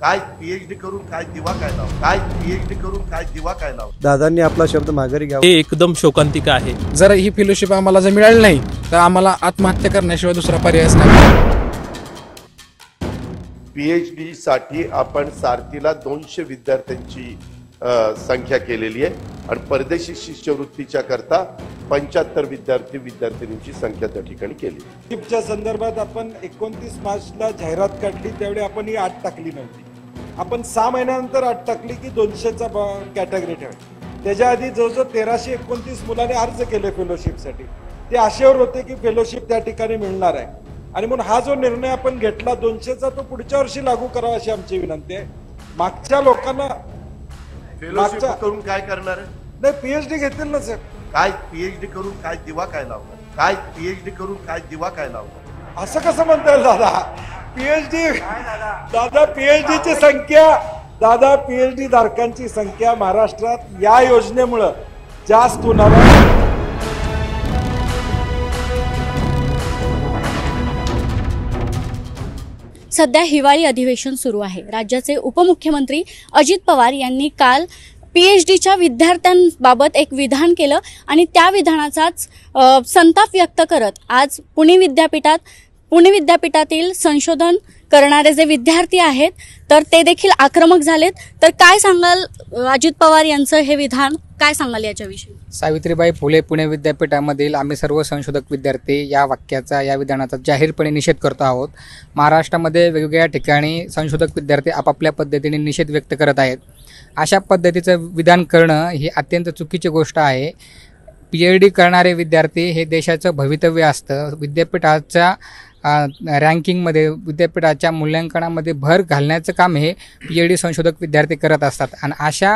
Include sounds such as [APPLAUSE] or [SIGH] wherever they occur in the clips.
काय पीएचडी करून काय दिवा काय लाव? काय पीएचडी करून काय दिवा काय लाव? दादांनी आपला शब्द माघारी घ्यावा. हे एकदम शोकांतिका आहे. जर ही फेलोशिप आम्हाला जर मिळाली नाही तर आम्हाला आत्महत्या करण्याशिवाय दुसरा पर्यायच नाही. पीएचडी साठी आपण सारथीला दोनशे विद्यार्थ्यांची अ, संख्या केलेली आहे. आणि परदेशी शिष्यवृत्तीच्या करता पंच्याहत्तर विद्यार्थी विद्यार्थिनींची संख्या त्या ठिकाणी केली. च्या संदर्भात आपण एकोणतीस मार्चला जाहिरात काढली त्यावेळी आपण ही आठ टाकली नव्हती. आपण सहा महिन्यानंतर आठ टाकली की दोनशेचा कॅटेगरी ठेवली त्याच्या आधी जवळजवळ तेराशे एकोणतीस मुलांनी अर्ज केले फेलोशिपसाठी ते आशेवर होते की फेलोशिप त्या ठिकाणी मिळणार आहे. आणि म्हणून हा जो निर्णय आपण घेतला दोनशेचा तो पुढच्या वर्षी लागू करावा अशी आमची विनंती आहे. मागच्या लोकांना मागच्या- करून काय करणार आहे? नाही पीएचडी घेतील ना साहेब. काय पीएचडी करून काय दिवा काय लावणार? काय पीएचडी करून काय दिवा काय लावणार? असं कसं म्हणता येईल दादा? पीएचडी. दादा पीएचडीची संख्या दादा पीएचडी धारकांची संख्या महाराष्ट्रात या योजनेमुळं जास्त होणार आहे. सध्या हिवाळी अधिवेशन सुरू आहे. राज्याचे उपमुख्यमंत्री अजित पवार यांनी काल पी एच डीच्या विद्यार्थ्यांबाबत एक विधान केलं आणि त्या विधानाचाच संताप व्यक्त करत आज पुणे विद्यापीठात पुणे विद्यापीठातील संशोधन करणारे जे विद्यार्थी आहेत तर ते देखील आक्रमक झालेत. तर काय सांगाल अजित पवार यांचं हे विधान? काय सांगाल याच्याविषयी? सावित्रीबाई फुले पुणे विद्यापीठामधील आम्ही सर्व संशोधक विद्यार्थी या वाक्याचा या विधानाचा जाहीरपणे निषेध करतो आहोत. महाराष्ट्रामध्ये वेगवेगळ्या ठिकाणी संशोधक विद्यार्थी आपापल्या पद्धतीने निषेध व्यक्त करत आहेत. अशा पद्धतीचं विधान करणं ही अत्यंत चुकीची गोष्ट आहे. पी एच डी करणारे विद्यार्थी हे देशाचं भवितव्य असतं. विद्यापीठाच्या रँकिंगमध्ये विद्यापीठाच्या मूल्यांकनामध्ये भर घालण्याचं काम हे पी एच डी संशोधक विद्यार्थी करत असतात. आणि अशा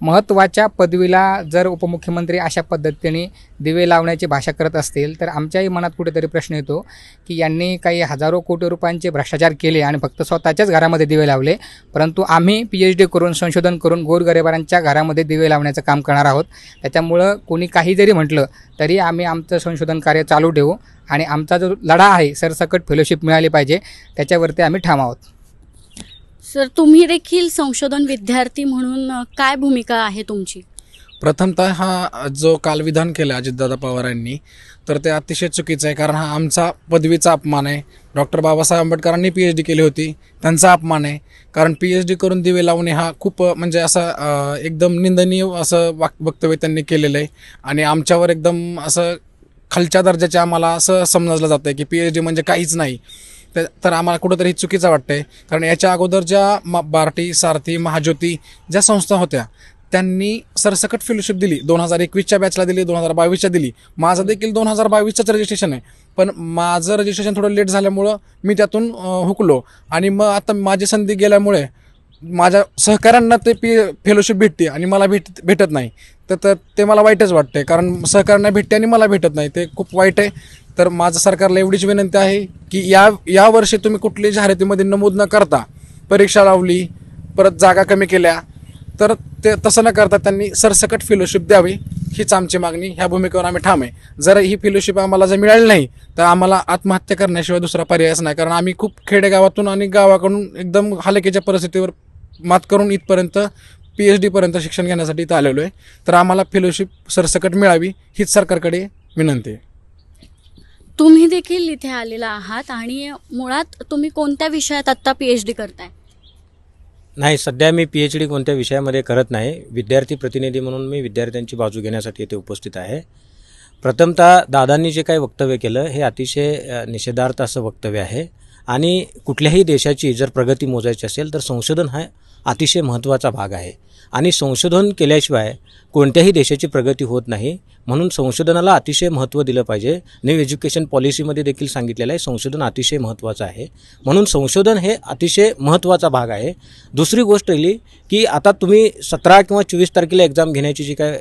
महत्त्वाच्या पदवीला जर उपमुख्यमंत्री अशा पद्धतीने दिवे लावण्याची भाषा करत असतील तर आमच्याही मनात कुठेतरी प्रश्न येतो की यांनी काही हजारो कोटी रुपयांचे भ्रष्टाचार केले आणि फक्त स्वतःच्याच घरामध्ये दिवे लावले परंतु आम्ही पी एच डी करून संशोधन करून गोरगरिबांच्या घरामध्ये दिवे लावण्याचं काम करणार आहोत. त्याच्यामुळं कोणी काही जरी म्हटलं तरी आम्ही आमचं संशोधन कार्य चालू ठेवू आणि आमचा जो लढा आहे सरसकट फेलोशिप मिळाली पाहिजे त्याच्यावरती आम्ही ठाम आहोत. सर तुम्ही देखील संशोधन विद्यार्थी म्हणून काय भूमिका आहे तुमची? प्रथमतः हा जो काल विधान केलं अजितदादा पवारांनी तर ते अतिशय चुकीचं आहे. कारण हा आमचा पदवीचा अपमान आहे. डॉक्टर बाबासाहेब आंबेडकरांनी पी एच डी केली होती. त्यांचा अपमान आहे. कारण पी एच डी करून दिवे लावणे हा खूप म्हणजे असा एकदम निंदनीय असं वाक वक्तव्य त्यांनी केलेलं आहे. आणि आमच्यावर एकदम असं खालच्या दर्जाचे आम्हाला असं समजलं जातं आहे की पी एच डी म्हणजे काहीच नाही. तर तर आम्हाला कुठंतरी चुकीचं वाटतं आहे कारण याच्या अगोदर ज्या म बार्टी सारथी महाज्योती ज्या संस्था होत्या त्यांनी सरसकट फेलोशिप दिली. दोन हजार एकवीसच्या बॅचला दिली दोन हजार बावीसच्या दिली. माझं देखील दोन हजार बावीसचंच रजिस्ट्रेशन आहे. पण माझं रजिस्ट्रेशन थोडं लेट झाल्यामुळं मी त्यातून हुकलो. आणि मग आता माझी संधी गेल्यामुळे माझ्या सहकाऱ्यांना ते पी फेलोशिप भेटते आणि मला भेट भेटत नाही. तर तर ते मला वाईटच वाटते कारण सहकाऱ्यांना भेटते आणि मला भेटत नाही. ते खूप वाईट आहे. तर माझं सरकारला एवढीच विनंती आहे की या या वर्षी तुम्ही कुठल्याही जाहिरातीमध्ये नमूद न करता परीक्षा लावली परत जागा कमी केल्या तर ते तसं न करता त्यांनी सरसकट फेलोशिप द्यावी हीच आमची मागणी ह्या भूमिकेवर आम्ही ठाम आहे. जर ही फेलोशिप आम्हाला जर मिळाली नाही तर आम्हाला आत्महत्या करण्याशिवाय दुसरा पर्यायच नाही कारण आम्ही खूप खेडेगावातून आणि गावाकडून एकदम हालकीच्या परिस्थितीवर मात करून इथपर्यंत पी एच डीपर्यंत शिक्षण घेण्यासाठी इथं आलेलो आहे. तर आम्हाला फेलोशिप सरसकट मिळावी हीच सरकारकडे विनंती आहे. तुम्ही देखील इथे आलेला आहात आणि मुळात तुम्ही कोणत्या विषयात आत्ता पी एच डी करताय? नाही सध्या मी पी एच डी कोणत्या विषयामध्ये करत नाही. विद्यार्थी प्रतिनिधी म्हणून मी विद्यार्थ्यांची बाजू घेण्यासाठी येथे उपस्थित आहे. प्रथमतः दादांनी जे काही वक्तव्य केलं हे अतिशय निषेधार्थ असं वक्तव्य आहे. आणि कुठल्याही देशाची जर प्रगती मोजायची असेल तर संशोधन हा अतिशय महत्त्वाचा भाग आहे. आणि संशोधन केल्याशिवाय कोणत्याही देशाची प्रगती होत नाही. म्हणून संशोधनाला अतिशय महत्त्व दिलं पाहिजे. न्यू एज्युकेशन पॉलिसीमध्ये देखील सांगितलेलं आहे संशोधन अतिशय महत्त्वाचं आहे. म्हणून संशोधन हे अतिशय महत्त्वाचा भाग आहे. दुसरी गोष्ट राहिली की आता तुम्ही सतरा किंवा चोवीस तारखेला एक्झाम घेण्याची जी काय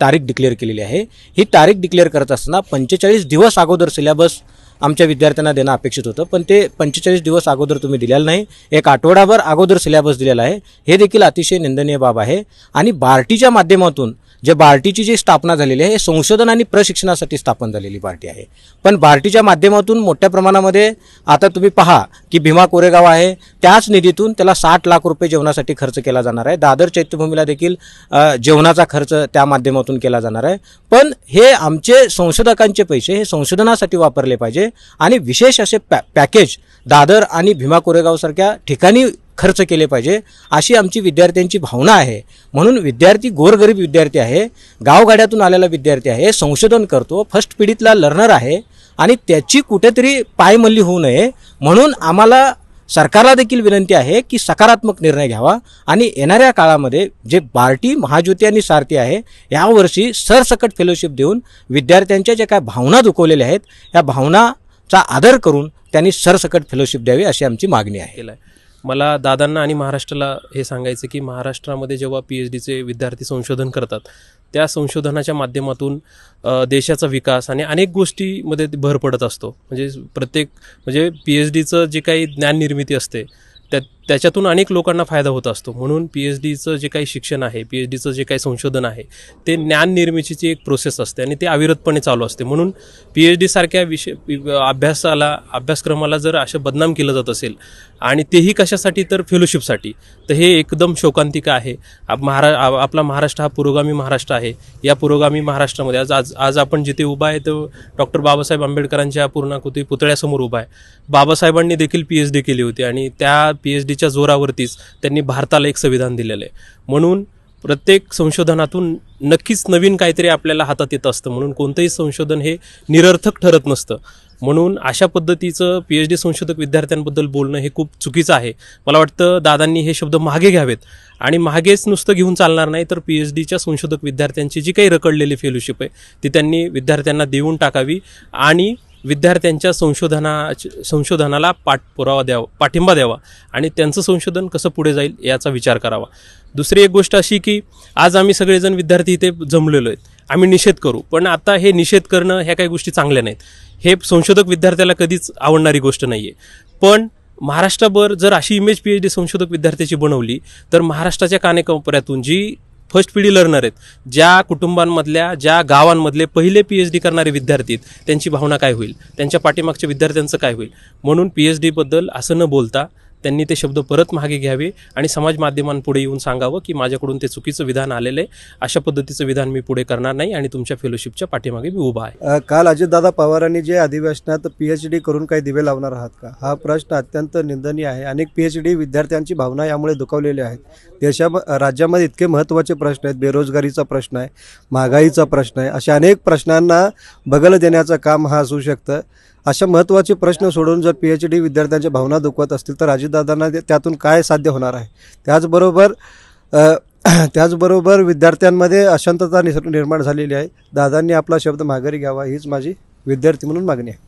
तारीख डिक्लेअर केलेली आहे ही तारीख डिक्लेअर करत असताना पंचेचाळीस दिवस अगोदर सिलेबस आमच्या विद्यार्थ्यांना देणं अपेक्षित होतं. पण ते पंचेचाळीस दिवस अगोदर तुम्ही दिलेलं नाही. एक आठवडाभर अगोदर सिलेबस दिलेला आहे. हे देखील अतिशय निंदनीय बाब आहे. आणि बार्टीच्या माध्यमातून जे बार्टीची जी स्थापना झालेली आहे हे संशोधन आणि प्रशिक्षणासाठी स्थापन झालेली बार्टी आहे. पण बार्टीच्या माध्यमातून मोठ्या प्रमाणामध्ये आता तुम्ही पहा की भीमा कोरेगाव आहे. त्याच निधीतून त्याला साठ लाख रुपये जेवणासाठी खर्च केला जाणार आहे. दादर चैत्यभूमीला देखील जेवणाचा खर्च त्या माध्यमातून केला जाणार आहे. पण हे आमचे संशोधकांचे पैसे हे संशोधनासाठी वापरले पाहिजे. आणि विशेष असे पॅ पॅकेज दादर आणि भीमा कोरेगावसारख्या ठिकाणी खर्च केले पाहिजे अशी आमची विद्यार्थ्यांची भावना आहे. म्हणून विद्यार्थी गोरगरीब विद्यार्थी आहे गावगाड्यातून आलेला विद्यार्थी आहे संशोधन करतो फर्स्ट पिढीतला लर्नर आहे आणि त्याची कुठेतरी पायमल्ली होऊ नये. म्हणून आम्हाला सरकारला देखील विनंती आहे की सकारात्मक निर्णय घ्यावा आणि येणाऱ्या काळामध्ये जे बार्टी महाज्योती आणि सारथी आहे यावर्षी सरसकट फेलोशिप देऊन विद्यार्थ्यांच्या ज्या काय भावना दुखवलेल्या आहेत या भावनाचा आदर करून त्यांनी सरसकट फेलोशिप द्यावी अशी आमची मागणी आहे. मला दादांना आणि महाराष्ट्राला हे सांगायचं की महाराष्ट्रामध्ये जेव्हा पी एच डीचे विद्यार्थी संशोधन करतात त्या संशोधनाच्या माध्यमातून देशाचा विकास आणि अनेक गोष्टीमध्ये भर पडत असतो. म्हणजे प्रत्येक म्हणजे पी एच डीचं जे काही ज्ञाननिर्मिती असते त्या त्याच्यातून अनेक लोकांना फायदा होत असतो. म्हणून पी एच डीचं जे काही शिक्षण आहे पी एच डीचं जे काही संशोधन आहे ते ज्ञान निर्मितीची एक प्रोसेस असते आणि ते अविरतपणे चालू असते. म्हणून पी एच डीसारख्या विषय अभ्यासाला अभ्यासक्रमाला जर असं बदनाम केलं जात असेल आणि तेही कशासाठी तर फेलोशिपसाठी तर हे एकदम शोकांतिका आहे. आप- महारा आपला महाराष्ट्र हा पुरोगामी महाराष्ट्र आहे. या पुरोगामी महाराष्ट्रामध्ये आज आज आज आपण जिथे उभा आहे तो डॉक्टर बाबासाहेब आंबेडकरांच्या पूर्णाकृती पुतळ्यासमोर उभा आहे. बाबासाहेबांनी देखील पी एच डी केली होती आणि त्या पी एच डी डीच्या जोरावरतीच त्यांनी भारताला एक संविधान दिलेलं आहे. म्हणून प्रत्येक संशोधनातून नक्कीच नवीन काहीतरी आपल्याला हातात येत असतं. म्हणून कोणतंही संशोधन हे निरर्थक ठरत नसतं. म्हणून अशा पद्धतीचं पी एच डी संशोधक विद्यार्थ्यांबद्दल बोलणं हे खूप चुकीचं आहे. मला वाटतं दादांनी हे शब्द मागे घ्यावेत. आणि मागेच नुसतं घेऊन चालणार नाही तर पी एच डीच्या संशोधक विद्यार्थ्यांची जी काही रखडलेली फेलोशिप आहे ती त्यांनी विद्यार्थ्यांना देऊन टाकावी. आणि विद्यार्थ्यांच्या संशोधना संशोधनाला पाठपुरावा द्यावा पाठिंबा द्यावा आणि त्यांचं संशोधन कसं पुढे जाईल याचा विचार करावा. दुसरी एक गोष्ट अशी की आज आम्ही सगळेजण विद्यार्थी इथे जमलेलो आहेत. आम्ही निषेध करू पण आता हे निषेध करणं ह्या काही गोष्टी चांगल्या नाहीत. हे संशोधक विद्यार्थ्याला कधीच आवडणारी गोष्ट नाही आहे पण महाराष्ट्रभर जर अशी इमेज पी एच डी संशोधक विद्यार्थ्याची बनवली तर महाराष्ट्राच्या कानेकोपऱ्यातून जी फर्स्ट पिढी लर्नर आहेत. ज्या कुटुंबांमधल्या ज्या गावांमधले पहिले पी एच डी करणारे विद्यार्थी आहेत त्यांची भावना काय होईल? त्यांच्या पाठीमागच्या विद्यार्थ्यांचं काय होईल? म्हणून पी एच डीबद्दल असं न बोलता त्यांनी ते शब्द परत मागे घ्यावे आणि समाज माध्यमांपुढे येऊन सांगावं की माझ्याकडून ते चुकीचं विधान आलेलं आहे. अशा पद्धतीचं विधान मी पुढे करणार नाही आणि तुमच्या फेलोशिपच्या पाठीमागे मी उभा आहे. काल अजितदादा पवारांनी जे अधिवेशनात पी एच डी करून काही दिवे लावणार आहात का? हा प्रश्न अत्यंत निंदनीय आहे. अनेक पी एच डी विद्यार्थ्यांची भावना यामुळे दुखावलेली आहेत. देशा राज्यामध्ये इतके महत्त्वाचे प्रश्न आहेत. बेरोजगारीचा प्रश्न आहे महागाईचा प्रश्न आहे. अशा अनेक प्रश्नांना बगल देण्याचं काम हा असू शकतं. अशा महत्त्वाचे प्रश्न सोडून जर पी एच डी विद्यार्थ्यांच्या भावना दुखवत असतील तर अजितदादांना त्यातून काय साध्य होणार आहे? त्याचबरोबर [CLEARS THROAT] त्याचबरोबर विद्यार्थ्यांमध्ये अशांतता निस- निर्माण झालेली आहे. दादांनी आपला शब्द माघारी घ्यावा हीच माझी विद्यार्थी म्हणून मागणी आहे.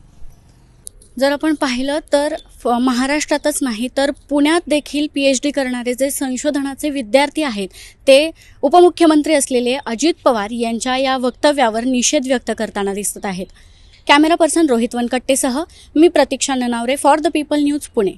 जर आपण पाहिलं तर फ- महाराष्ट्रातच नाही तर पुण्यात देखील पी एच डी करणारे जे संशोधनाचे विद्यार्थी आहेत ते उपमुख्यमंत्री असलेले अजित पवार यांच्या या वक्तव्यावर निषेध व्यक्त करताना दिसत आहेत. कॅमेरा पर्सन रोहित वनकट्टेसह मी Pratiksha Nanaware for the people news Pune.